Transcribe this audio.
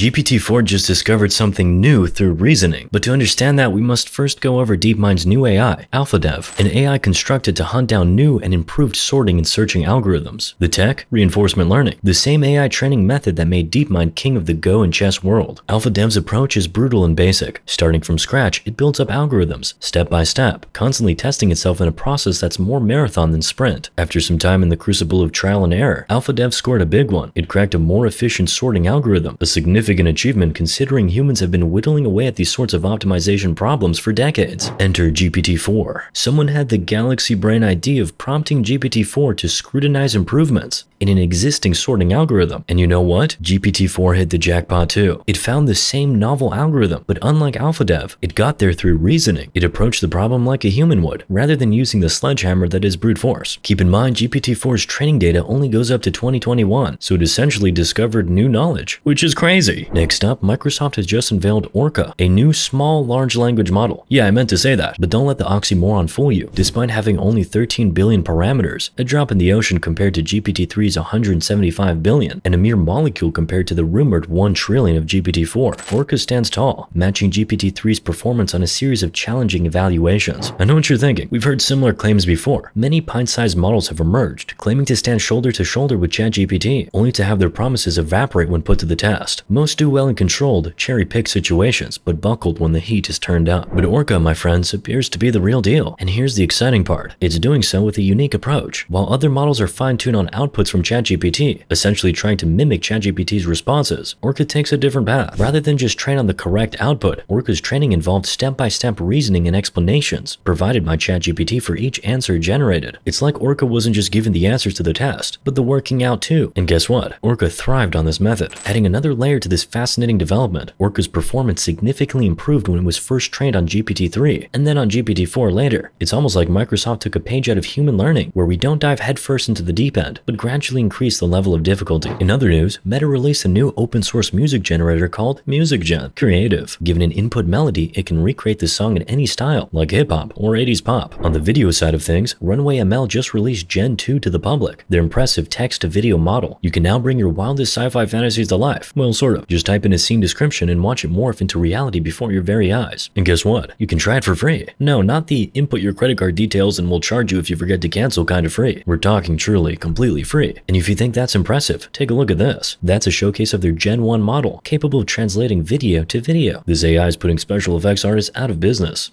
GPT-4 just discovered something new through reasoning, but to understand that we must first go over DeepMind's new AI, AlphaDev, an AI constructed to hunt down new and improved sorting and searching algorithms. The tech? Reinforcement learning, the same AI training method that made DeepMind king of the Go and chess world. AlphaDev's approach is brutal and basic. Starting from scratch, it builds up algorithms, step by step, constantly testing itself in a process that's more marathon than sprint. After some time in the crucible of trial and error, AlphaDev scored a big one. It cracked a more efficient sorting algorithm, a significant significant achievement considering humans have been whittling away at these sorts of optimization problems for decades. Enter GPT-4. Someone had the galaxy brain idea of prompting GPT-4 to scrutinize improvements in an existing sorting algorithm. And you know what? GPT-4 hit the jackpot too. It found the same novel algorithm, but unlike AlphaDev, it got there through reasoning. It approached the problem like a human would, rather than using the sledgehammer that is brute force. Keep in mind, GPT-4's training data only goes up to 2021, so it essentially discovered new knowledge, which is crazy Next up, Microsoft has just unveiled Orca, a new small large language model. Yeah, I meant to say that, but don't let the oxymoron fool you. Despite having only 13 billion parameters, a drop in the ocean compared to GPT-3's 175 billion, and a mere molecule compared to the rumored 1 trillion of GPT-4, Orca stands tall, matching GPT-3's performance on a series of challenging evaluations. I know what you're thinking. We've heard similar claims before. Many pint-sized models have emerged, claiming to stand shoulder to shoulder with ChatGPT, only to have their promises evaporate when put to the test. Most do well in controlled, cherry-picked situations, but buckled when the heat is turned up. But Orca, my friends, appears to be the real deal. And here's the exciting part. It's doing so with a unique approach. While other models are fine-tuned on outputs from ChatGPT, essentially trying to mimic ChatGPT's responses, Orca takes a different path. Rather than just train on the correct output, Orca's training involved step-by-step -step reasoning and explanations provided by ChatGPT for each answer generated. It's like Orca wasn't just given the answers to the test, but the working out too. And guess what? Orca thrived on this method, adding another layer to this fascinating development, Orca's performance significantly improved when it was first trained on GPT-3, and then on GPT-4 later. It's almost like Microsoft took a page out of human learning, where we don't dive headfirst into the deep end, but gradually increase the level of difficulty. In other news, Meta released a new open source music generator called MusicGen. Creative. Given an input melody, it can recreate the song in any style, like hip-hop or 80s pop. On the video side of things, Runway ML just released Gen 2 to the public, their impressive text-to-video model. You can now bring your wildest sci-fi fantasies to life. Well, sort of. Just type in a scene description and watch it morph into reality before your very eyes. And guess what? You can try it for free. No, not the input your credit card details and we'll charge you if you forget to cancel kind of free. We're talking truly completely free. And if you think that's impressive, take a look at this. That's a showcase of their Gen 1 model, capable of translating video to video. This AI is putting special effects artists out of business.